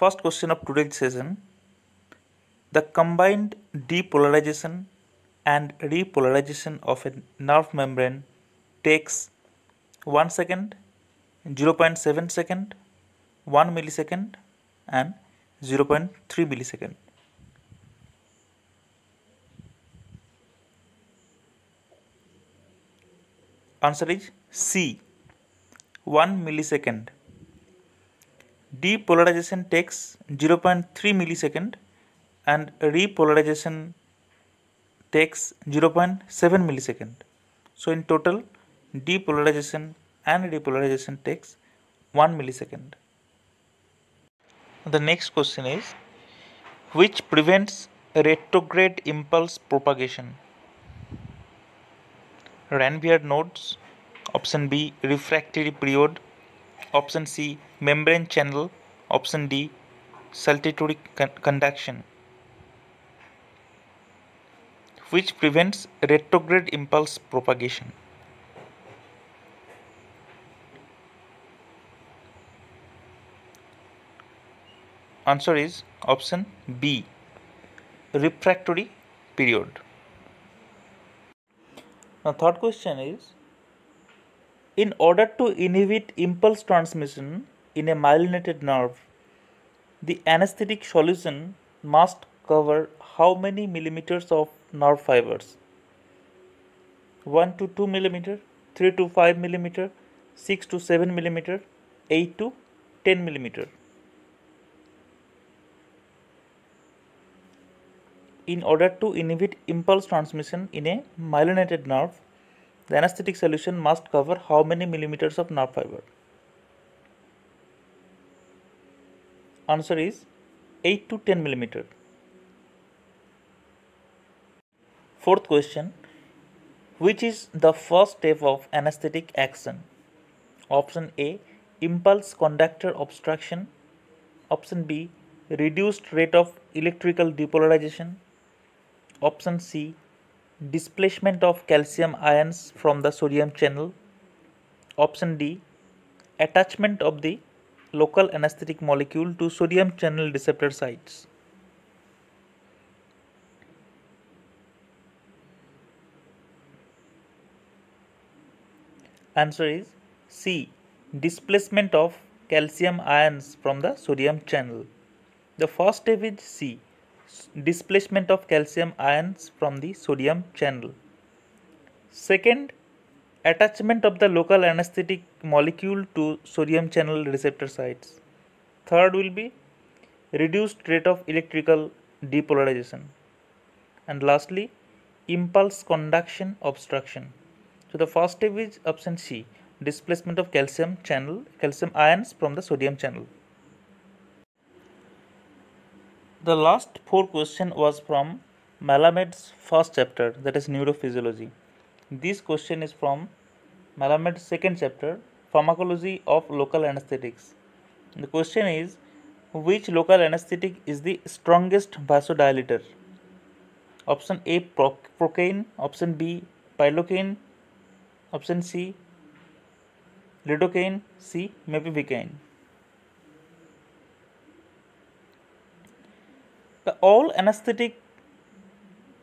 first question of today's session the combined depolarization and repolarization of a nerve membrane takes 1 second 0.7 second 1 millisecond and 0.3 millisecond. Answer is c 1 millisecond depolarization takes 0.3 millisecond and repolarization takes 0.7 millisecond. So in total depolarization and repolarization takes 1 millisecond. The next question is which prevents retrograde impulse propagation? Ranvier nodes, option B refractory period, option C membrane channel, option D saltatory con conduction which prevents retrograde impulse propagation. Answer is option B refractory period. Now third question is in order to inhibit impulse transmission in a myelinated nerve the anesthetic solution must cover how many millimeters of nerve fibers? 1 to 2 millimeter 3 to 5 millimeter 6 to 7 millimeter 8 to 10 millimeter. In order to inhibit impulse transmission in a myelinated nerve the anesthetic solution must cover how many millimeters of nerve fiber answer is 8 to 10 millimeter Fourth question Which is the first step of anesthetic action? Option A Impulse conductor obstruction. Option B Reduced rate of electrical depolarization. Option C Displacement of calcium ions from the sodium channel. Option D Attachment of the local anesthetic molecule to sodium channel receptor sites. Answer is C. Displacement of calcium ions from the sodium channel. The first step is C. Displacement of calcium ions from the sodium channel. Second, attachment of the local anesthetic molecule to sodium channel receptor sites. Third will be reduced rate of electrical depolarization. And lastly, impulse conduction obstruction. So the first step is option C, displacement of calcium channel, calcium ions from the sodium channel. The last four question was from Malamed's first chapter that is neurophysiology. This question is from Malamed's second chapter pharmacology of local anesthetics. The question is which local anesthetic is the strongest vasodilator? Option A procaine, option B prilocaine, Option C lidocaine, C mepivacaine. The all anesthetic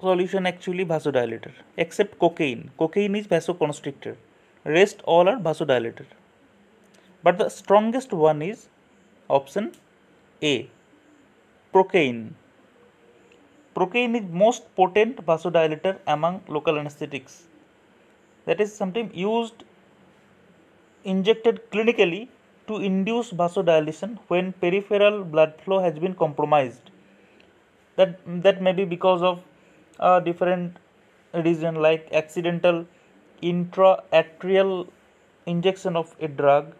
solution actually vasodilator except cocaine. Cocaine is vasoconstrictor. Rest all are vasodilator. But the strongest one is option A procaine. Procaine is most potent vasodilator among local anesthetics that is sometimes used injected clinically to induce vasodilation when peripheral blood flow has been compromised that that may be because of a different reason like accidental intraarterial injection of a drug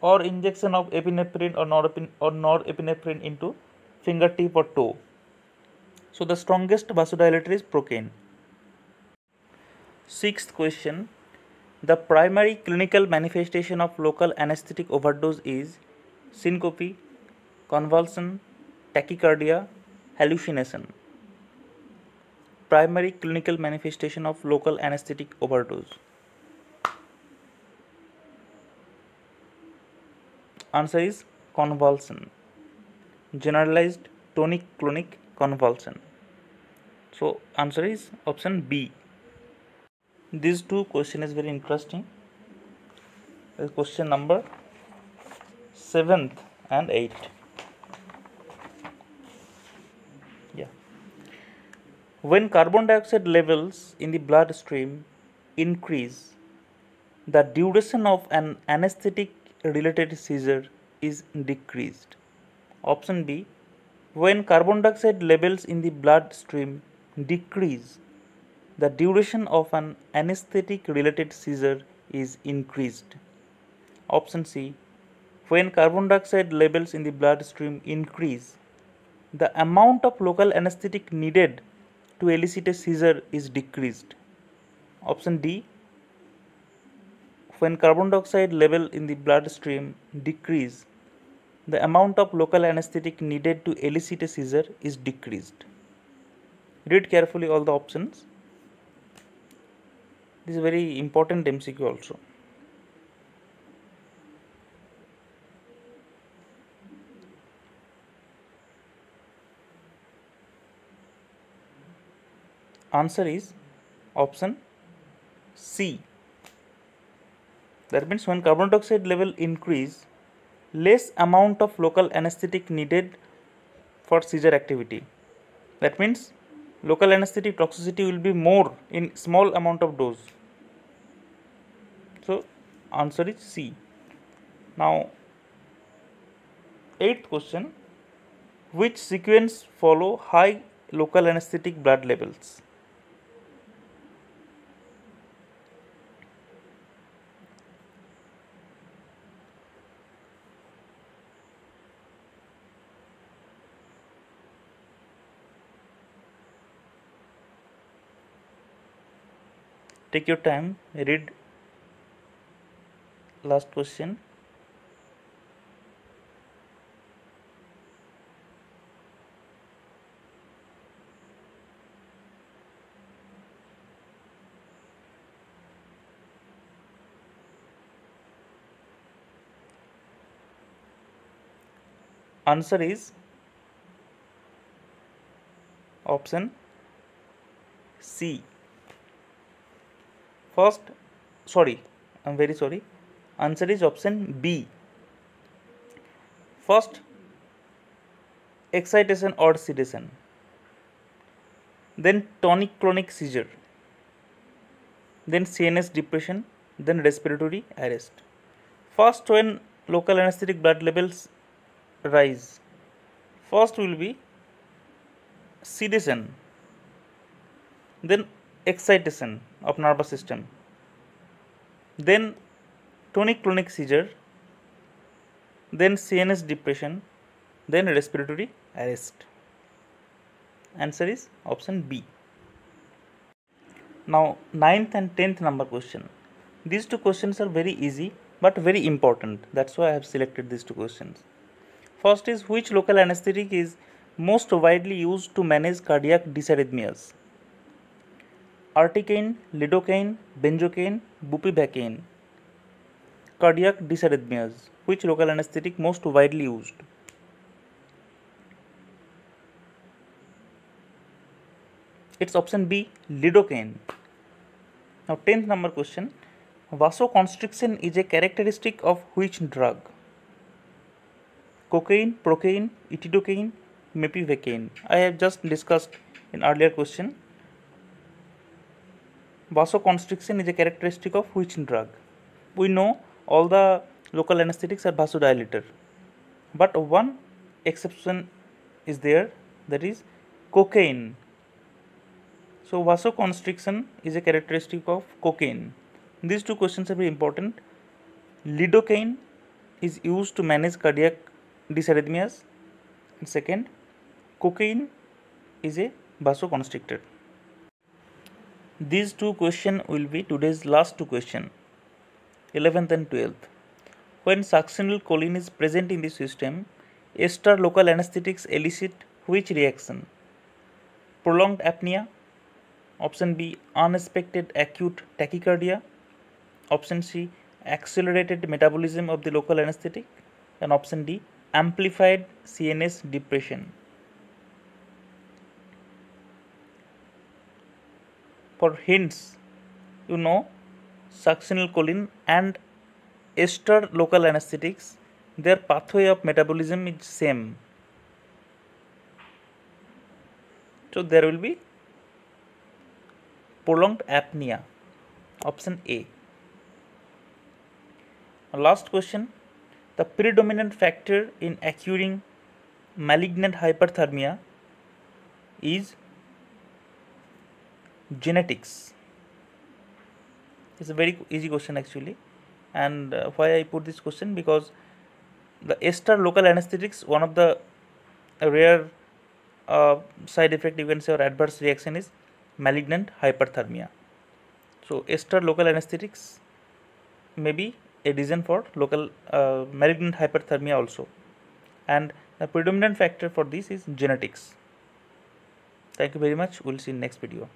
or injection of epinephrine or, norepinephrine, or norepinephrine into fingertip or toe. So the strongest vasodilator is procaine. Sixth question. The primary clinical manifestation of local anesthetic overdose is syncope, convulsion, tachycardia, hallucination. Primary clinical manifestation of local anesthetic overdose. Answer is convulsion. Generalized tonic clonic convulsion. So answer is option b. These two question is very interesting. Uh, question number 7th and 8th when carbon dioxide levels in the bloodstream increase the duration of an anesthetic related seizure is decreased. Option B when carbon dioxide levels in the bloodstream decrease, the duration of an anesthetic related seizure is increased. Option C when carbon dioxide levels in the bloodstream increase, the amount of local anesthetic needed to elicit a seizure is decreased. Option D when carbon dioxide level in the bloodstream decrease, the amount of local anesthetic needed to elicit a seizure is decreased. Read carefully all the options. This is very important MCQ also. Answer is option C. That means when carbon dioxide level increase, less amount of local anesthetic needed for seizure activity. That means local anesthetic toxicity will be more in small amount of dose. So answer is C. Now eighth question which sequence follow high local anesthetic blood levels? Take your time read last question answer is option C First, sorry, I'm very sorry. Answer is option B. First, excitation or sedation. Then tonic clonic seizure. Then CNS depression. Then respiratory arrest. First, when local anesthetic blood levels rise, first will be sedation. Then excitation of nervous system. Then tonic clonic seizure, then CNS depression, then respiratory arrest. Answer is option B. Now, ninth and tenth number question. These two questions are very easy but very important. That's why I have selected these two questions. First is which local anesthetic is most widely used to manage cardiac dysarrhythmias? Articaine, lidocaine, benzocaine bupivacaine cardiac dysrhythmias which local anaesthetic most widely used it's option B lidocaine और tenth number question vasoconstriction is a characteristic of which drug cocaine procaine etidocaine mepivacaine I have just discussed in earlier question Vasoconstriction is a characteristic of which drug? We know all the local anesthetics are vasodilator, but one exception is there that is cocaine. So vasoconstriction is a characteristic of cocaine. These two questions are very important. Lidocaine is used to manage cardiac dysarrhythmias. And second, cocaine is a vasoconstrictor. These two questions will be today's last two questions, 11th and 12th. When succinylcholine is present in the system, ester local anesthetics elicit which reaction? Prolonged apnea, option B unexpected acute tachycardia, option C accelerated metabolism of the local anesthetic, and option D amplified CNS depression. For hints, you know succinylcholine and ester local anesthetics, their pathway of metabolism is same. So there will be prolonged apnea. Option A. Last question. The predominant factor in occurring malignant hyperthermia is genetics. It's a very easy question actually. And uh, why I put this question because the ester local anesthetics, one of the rare uh, side effect you can say or adverse reaction is malignant hyperthermia. So ester local anesthetics may be a reason for local uh, malignant hyperthermia also and the predominant factor for this is genetics. Thank you very much. We'll see in next video.